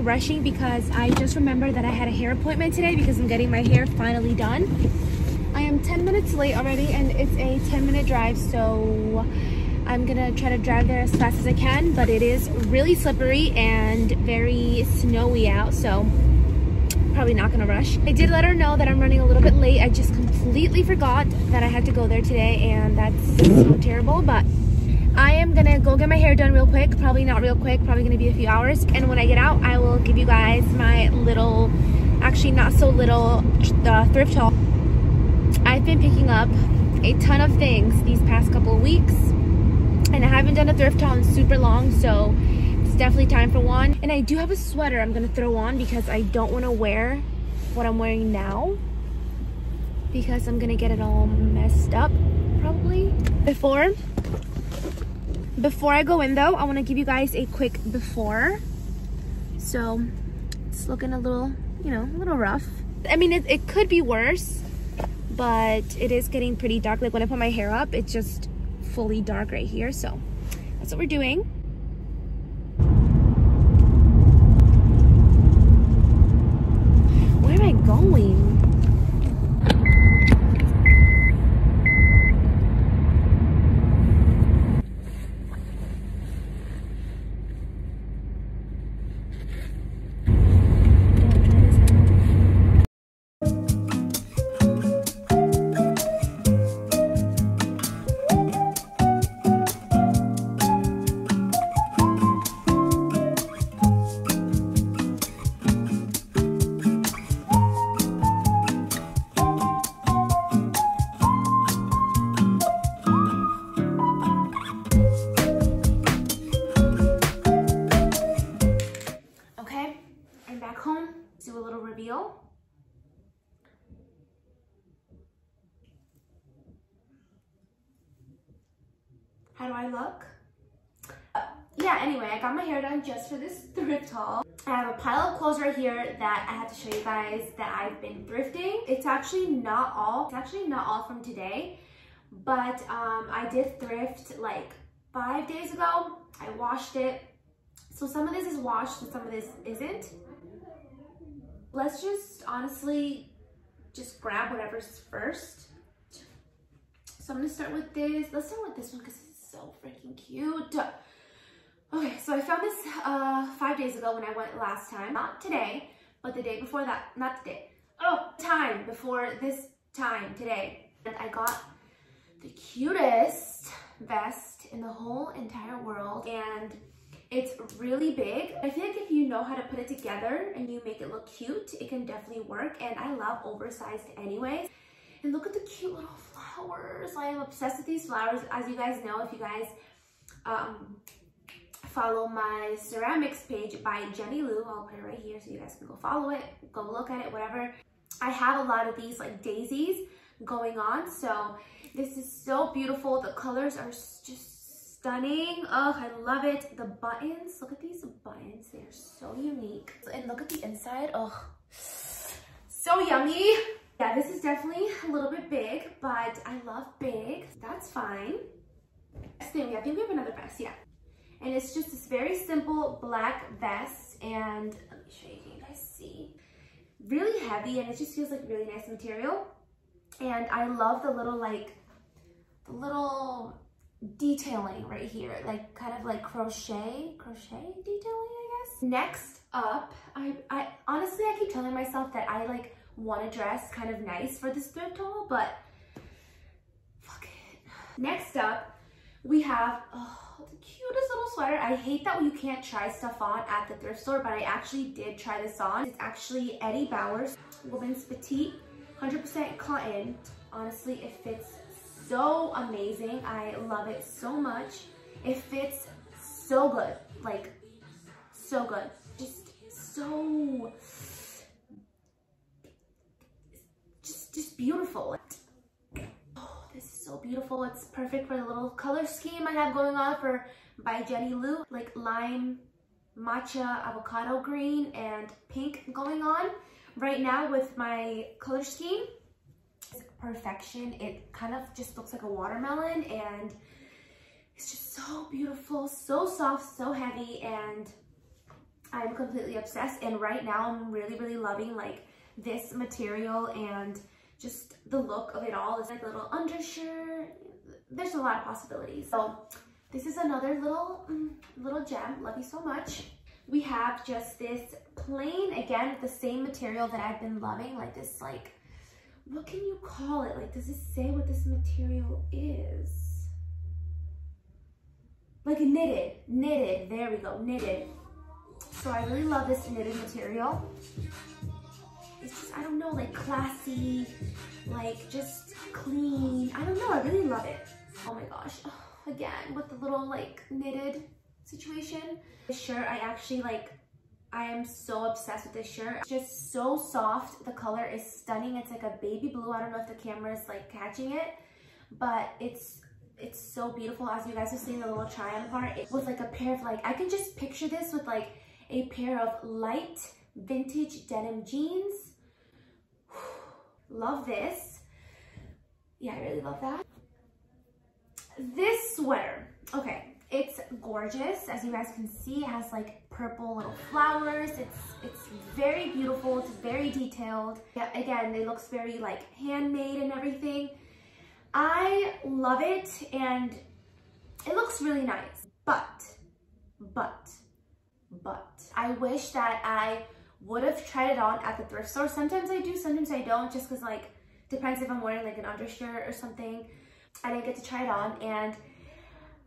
rushing because I just remembered that I had a hair appointment today because I'm getting my hair finally done. I am 10 minutes late already and it's a 10 minute drive so I'm gonna try to drive there as fast as I can but it is really slippery and very snowy out so probably not gonna rush. I did let her know that I'm running a little bit late. I just completely forgot that I had to go there today and that's so terrible but Gonna go get my hair done real quick. Probably not real quick, probably gonna be a few hours. And when I get out, I will give you guys my little, actually not so little, thrift haul. I've been picking up a ton of things these past couple of weeks. And I haven't done a thrift haul in super long, so it's definitely time for one. And I do have a sweater I'm gonna throw on because I don't wanna wear what I'm wearing now because I'm gonna get it all messed up probably. Before before I go in though, I want to give you guys a quick before. So it's looking a little, you know, a little rough. I mean, it, it could be worse, but it is getting pretty dark. Like when I put my hair up, it's just fully dark right here. So that's what we're doing. Hair done just for this thrift haul. I have a pile of clothes right here that I have to show you guys that I've been thrifting. It's actually not all, it's actually not all from today, but um, I did thrift like five days ago. I washed it. So some of this is washed and some of this isn't. Let's just honestly just grab whatever's first. So I'm gonna start with this. Let's start with this one because it's so freaking cute. Okay, so I found this uh, five days ago when I went last time. Not today, but the day before that. Not today. Oh, time before this time today. And I got the cutest vest in the whole entire world. And it's really big. I feel like if you know how to put it together and you make it look cute, it can definitely work. And I love oversized anyways. And look at the cute little flowers. I am obsessed with these flowers. As you guys know, if you guys um, follow my ceramics page by Jenny Lou, I'll put it right here so you guys can go follow it, go look at it, whatever. I have a lot of these like daisies going on. So this is so beautiful. The colors are just stunning. Oh, I love it. The buttons, look at these buttons. They're so unique. And look at the inside. Oh, so yummy. Yeah, this is definitely a little bit big, but I love big. That's fine. Next thing, I think we have another vest, yeah. And it's just this very simple black vest. And let me show you, you guys see? Really heavy and it just feels like really nice material. And I love the little like, the little detailing right here, like kind of like crochet, crochet detailing, I guess. Next up, I, I honestly, I keep telling myself that I like want to dress kind of nice for this thrift haul, but fuck it. Next up, we have, oh, the cutest little sweater. I hate that you can't try stuff on at the thrift store, but I actually did try this on. It's actually Eddie Bauer's Women's Petite, 100% cotton. Honestly, it fits so amazing. I love it so much. It fits so good, like so good. Just so, just, just beautiful. So beautiful. It's perfect for the little color scheme I have going on for by Jenny Lou, like lime, matcha, avocado green, and pink going on right now with my color scheme it's perfection. It kind of just looks like a watermelon and it's just so beautiful, so soft, so heavy. And I'm completely obsessed. And right now I'm really, really loving like this material and just the look of it all. It's like a little undershirt. There's a lot of possibilities. So this is another little, mm, little gem. Love you so much. We have just this plain, again, the same material that I've been loving, like this like, what can you call it? Like, does it say what this material is? Like knitted, knitted, there we go, knitted. So I really love this knitted material. I don't know, like classy, like just clean. I don't know, I really love it. Oh my gosh, oh, again, with the little like knitted situation. This shirt, I actually like, I am so obsessed with this shirt. It's just so soft. The color is stunning. It's like a baby blue. I don't know if the camera is like catching it, but it's it's so beautiful as you guys have seen the little try-on part it, with like a pair of like I can just picture this with like a pair of light vintage denim jeans love this. Yeah I really love that. This sweater. Okay it's gorgeous. As you guys can see it has like purple little flowers. It's it's very beautiful. It's very detailed. Yeah again it looks very like handmade and everything. I love it and it looks really nice, but, but, but, I wish that I would have tried it on at the thrift store. Sometimes I do, sometimes I don't, just cause like, depends if I'm wearing like an undershirt or something. I didn't get to try it on and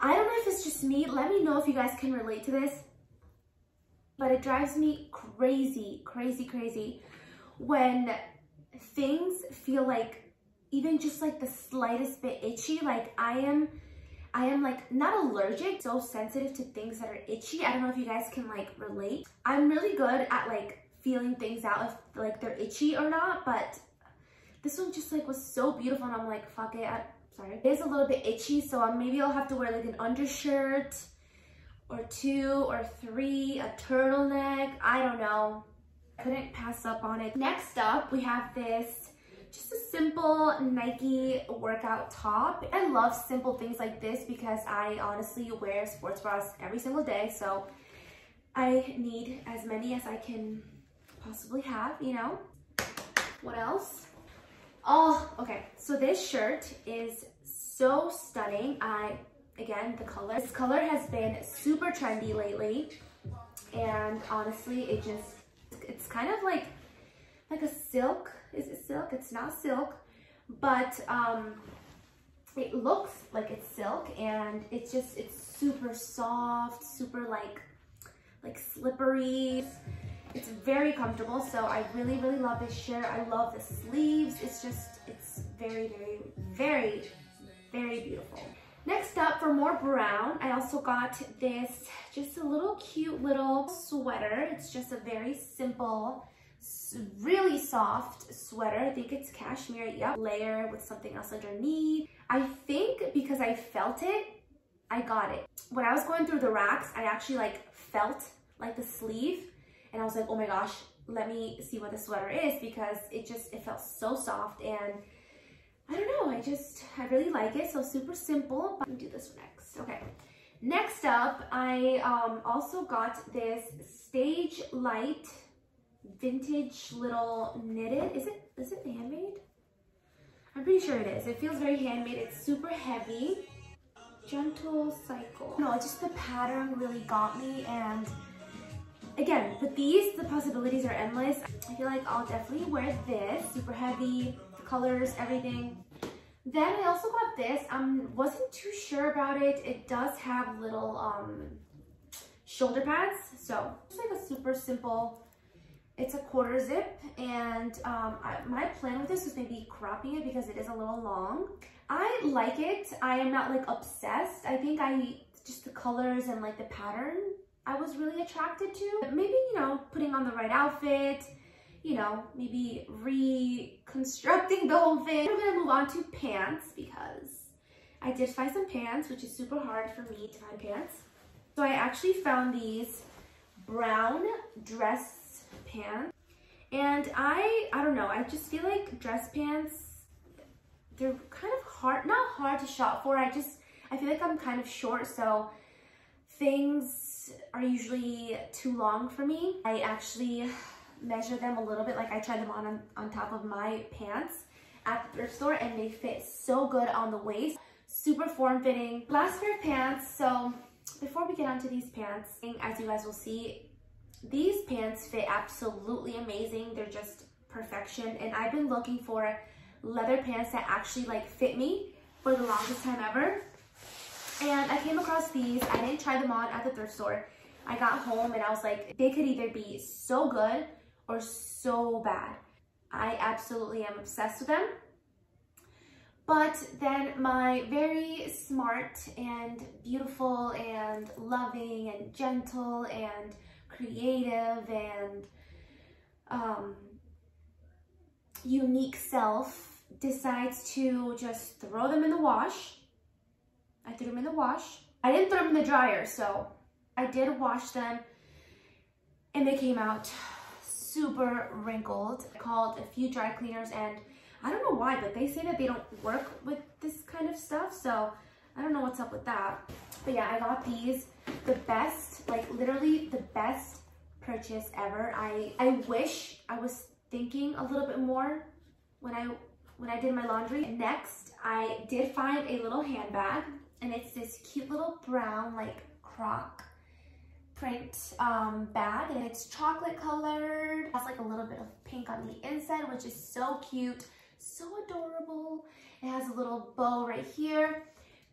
I don't know if it's just me. Let me know if you guys can relate to this, but it drives me crazy, crazy, crazy when things feel like even just like the slightest bit itchy, like I am, I am like not allergic, so sensitive to things that are itchy. I don't know if you guys can like relate. I'm really good at like feeling things out if like they're itchy or not, but this one just like was so beautiful and I'm like, fuck it, I, sorry. It is a little bit itchy, so um, maybe I'll have to wear like an undershirt or two or three, a turtleneck, I don't know. Couldn't pass up on it. Next up, we have this just a simple Nike workout top. I love simple things like this because I honestly wear sports bras every single day. So I need as many as I can possibly have, you know? What else? Oh, okay. So this shirt is so stunning. I, again, the color. This color has been super trendy lately. And honestly, it just, it's kind of like, like a silk is it silk? It's not silk, but um, it looks like it's silk and it's just, it's super soft, super like, like slippery. It's very comfortable, so I really, really love this shirt. I love the sleeves. It's just, it's very, very, very, very beautiful. Next up, for more brown, I also got this, just a little cute little sweater. It's just a very simple really soft sweater. I think it's cashmere, yep. Layer with something else underneath. I think because I felt it, I got it. When I was going through the racks, I actually like felt like the sleeve and I was like, oh my gosh, let me see what the sweater is because it just, it felt so soft and I don't know, I just, I really like it. So super simple, but do this next. Okay. Next up, I um, also got this Stage Light vintage little knitted. Is it, is it handmade? I'm pretty sure it is. It feels very handmade. It's super heavy. Gentle cycle. No, just the pattern really got me and again, with these, the possibilities are endless. I feel like I'll definitely wear this. Super heavy, the colors, everything. Then I also got this. I um, wasn't too sure about it. It does have little um, shoulder pads. So it's like a super simple it's a quarter zip and um, I, my plan with this was maybe cropping it because it is a little long. I like it. I am not like obsessed. I think I, just the colors and like the pattern I was really attracted to. Maybe, you know, putting on the right outfit, you know, maybe reconstructing the whole thing. I'm gonna move on to pants because I did find some pants, which is super hard for me to find pants. So I actually found these brown dress pants. And I, I don't know, I just feel like dress pants, they're kind of hard, not hard to shop for. I just, I feel like I'm kind of short, so things are usually too long for me. I actually measure them a little bit, like I try them on, on, on top of my pants at the thrift store and they fit so good on the waist. Super form-fitting. Last pair of pants, so before we get onto these pants, as you guys will see, these pants fit absolutely amazing. They're just perfection. And I've been looking for leather pants that actually like fit me for the longest time ever. And I came across these. I didn't try them on at the thrift store. I got home and I was like, they could either be so good or so bad. I absolutely am obsessed with them. But then my very smart and beautiful and loving and gentle and creative and um, unique self decides to just throw them in the wash. I threw them in the wash. I didn't throw them in the dryer, so I did wash them and they came out super wrinkled. I called a few dry cleaners and I don't know why, but they say that they don't work with this kind of stuff. So I don't know what's up with that. But yeah, I got these, the best, like literally the best purchase ever. I, I wish I was thinking a little bit more when I, when I did my laundry. Next, I did find a little handbag and it's this cute little brown like croc print um, bag and it's chocolate colored. It has like a little bit of pink on the inside, which is so cute, so adorable. It has a little bow right here.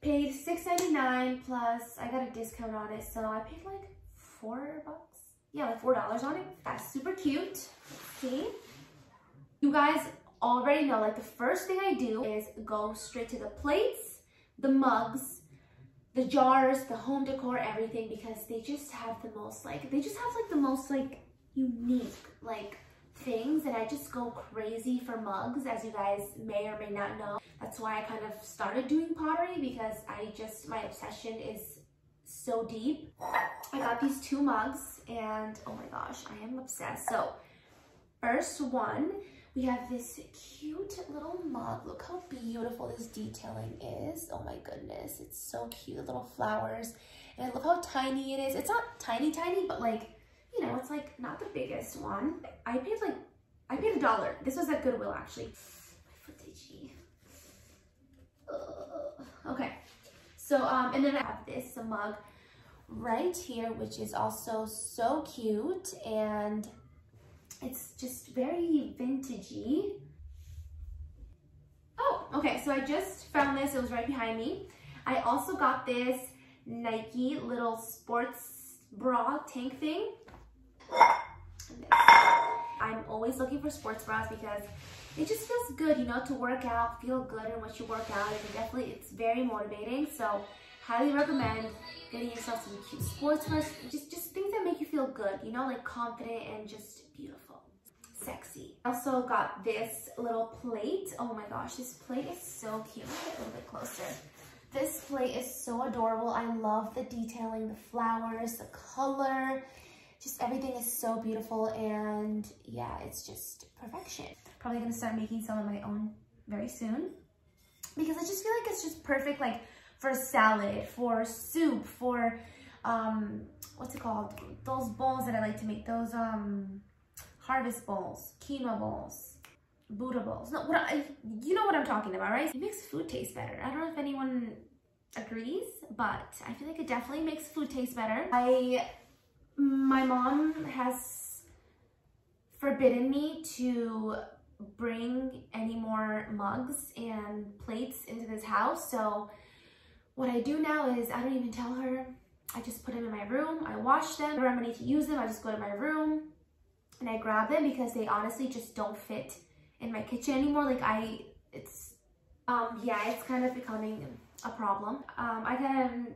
Paid $6.99 plus I got a discount on it, so I paid like four bucks. Yeah, like four dollars on it. That's super cute. See? You guys already know, like the first thing I do is go straight to the plates, the mugs, the jars, the home decor, everything, because they just have the most like, they just have like the most like unique like things and I just go crazy for mugs as you guys may or may not know. That's why I kind of started doing pottery because I just, my obsession is so deep. I got these two mugs and oh my gosh, I am obsessed. So first one we have this cute little mug. Look how beautiful this detailing is. Oh my goodness, it's so cute, little flowers. And look how tiny it is. It's not tiny, tiny, but like, you know, it's like not the biggest one. I paid like, I paid a dollar. This was at Goodwill actually. My foot itchy. Okay, so, um, and then I have this mug right here, which is also so cute. And it's just very vintagey. Oh, okay, so I just found this. It was right behind me. I also got this Nike little sports bra tank thing. I'm always looking for sports bras because it just feels good, you know, to work out, feel good in what you work out. And definitely, it's very motivating. So highly recommend getting yourself some cute sports bras. Just, just things that make you feel good, you know, like confident and just beautiful sexy. Also got this little plate. Oh my gosh, this plate is so cute. Let me get a little bit closer. This plate is so adorable. I love the detailing, the flowers, the color. Just everything is so beautiful and yeah, it's just perfection. Probably gonna start making some of my own very soon because I just feel like it's just perfect like for salad, for soup, for um, what's it called? Those bowls that I like to make, those um, harvest bowls, quinoa bowls, Buddha bowls. No, what I, you know what I'm talking about, right? It makes food taste better. I don't know if anyone agrees, but I feel like it definitely makes food taste better. I, my mom has forbidden me to bring any more mugs and plates into this house. So what I do now is I don't even tell her. I just put them in my room. I wash them. Whenever I'm to use them, I just go to my room, and I grab them because they honestly just don't fit in my kitchen anymore. Like I, it's, um, yeah, it's kind of becoming a problem. Um, I can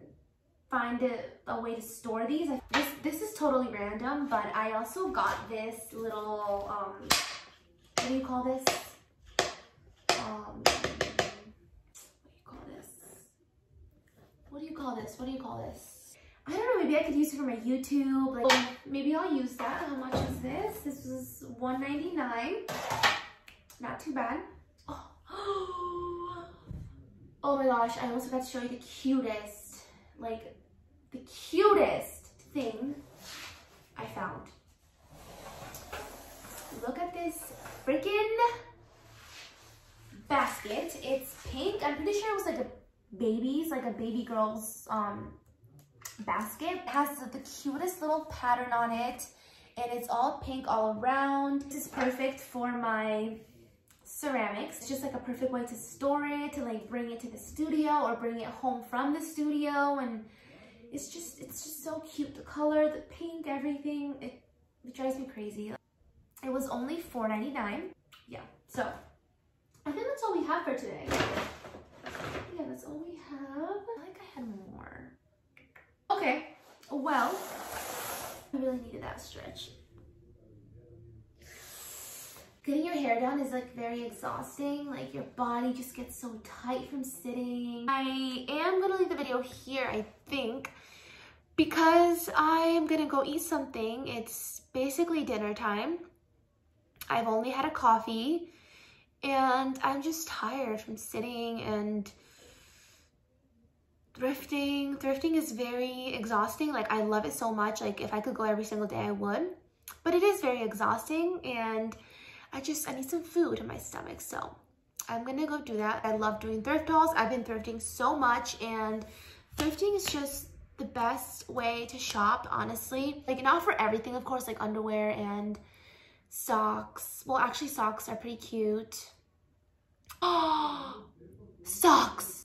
find a, a way to store these. This, this is totally random, but I also got this little, um, what do you call this? Um, what do you call this? What do you call this? What do you call this? I don't know, maybe I could use it for my YouTube. Like, maybe I'll use that. How much is this? This is $1.99. Not too bad. Oh. oh my gosh, I also got to show you the cutest. Like, the cutest thing I found. Look at this freaking basket. It's pink. I'm pretty sure it was like a baby's, like a baby girl's um, basket. It has the cutest little pattern on it and it's all pink all around. This is perfect for my ceramics. It's just like a perfect way to store it, to like bring it to the studio or bring it home from the studio. And it's just, it's just so cute. The color, the pink, everything, it, it drives me crazy. It was only $4.99. Yeah, so I think that's all we have for today. Yeah, that's all we have. I think I had more. Okay, well, I really needed that stretch. Getting your hair done is like very exhausting. Like your body just gets so tight from sitting. I am gonna leave the video here, I think, because I'm gonna go eat something. It's basically dinner time. I've only had a coffee and I'm just tired from sitting and thrifting. Thrifting is very exhausting. Like I love it so much. Like if I could go every single day, I would. But it is very exhausting and I just, I need some food in my stomach. So I'm gonna go do that. I love doing thrift hauls. I've been thrifting so much and thrifting is just the best way to shop, honestly. Like not for everything, of course, like underwear and socks. Well, actually socks are pretty cute. Oh, socks.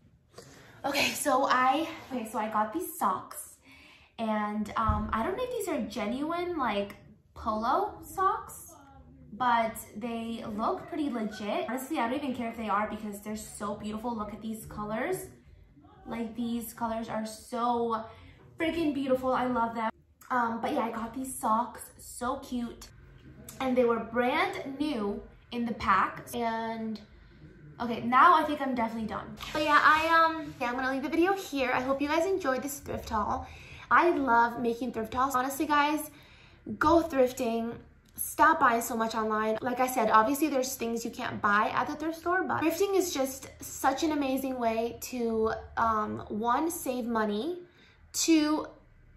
Okay, so I, okay, so I got these socks and um, I don't know if these are genuine like polo socks, but they look pretty legit. Honestly, I don't even care if they are because they're so beautiful. Look at these colors. Like these colors are so freaking beautiful. I love them. Um, but yeah, I got these socks, so cute. And they were brand new in the pack and Okay, now I think I'm definitely done. But yeah, I um, yeah, I'm gonna leave the video here. I hope you guys enjoyed this thrift haul. I love making thrift hauls. Honestly, guys, go thrifting. Stop buying so much online. Like I said, obviously there's things you can't buy at the thrift store, but thrifting is just such an amazing way to, um, one, save money, two,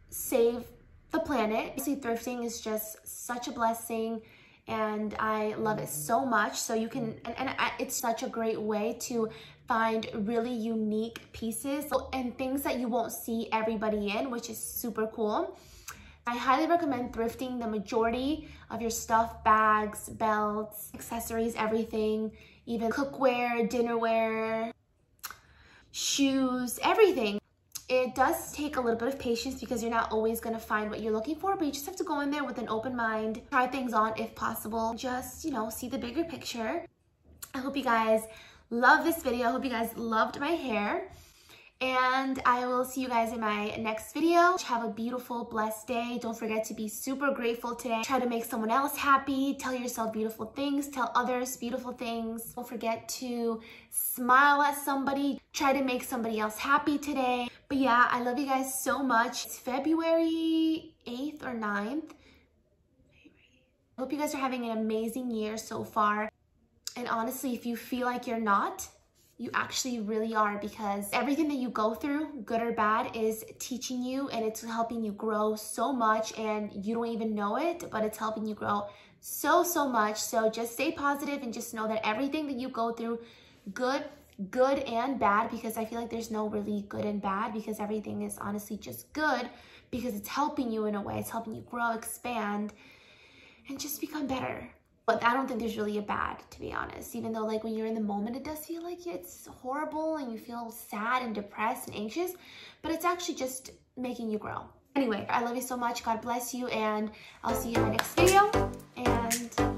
save the planet. Obviously, thrifting is just such a blessing and I love it so much. So you can, and, and it's such a great way to find really unique pieces and things that you won't see everybody in, which is super cool. I highly recommend thrifting the majority of your stuff, bags, belts, accessories, everything, even cookware, dinnerware, shoes, everything. It does take a little bit of patience because you're not always to find what you're looking for, but you just have to go in there with an open mind, try things on if possible, just, you know, see the bigger picture. I hope you guys love this video. I hope you guys loved my hair. And I will see you guys in my next video. Have a beautiful, blessed day. Don't forget to be super grateful today. Try to make someone else happy. Tell yourself beautiful things. Tell others beautiful things. Don't forget to smile at somebody. Try to make somebody else happy today. But yeah, I love you guys so much. It's February 8th or 9th. I hope you guys are having an amazing year so far. And honestly, if you feel like you're not, you actually really are because everything that you go through, good or bad, is teaching you and it's helping you grow so much and you don't even know it, but it's helping you grow so, so much. So just stay positive and just know that everything that you go through, good, good and bad, because I feel like there's no really good and bad because everything is honestly just good because it's helping you in a way. It's helping you grow, expand, and just become better. But I don't think there's really a bad, to be honest. Even though like when you're in the moment, it does feel like it's horrible and you feel sad and depressed and anxious, but it's actually just making you grow. Anyway, I love you so much. God bless you and I'll see you in my next video and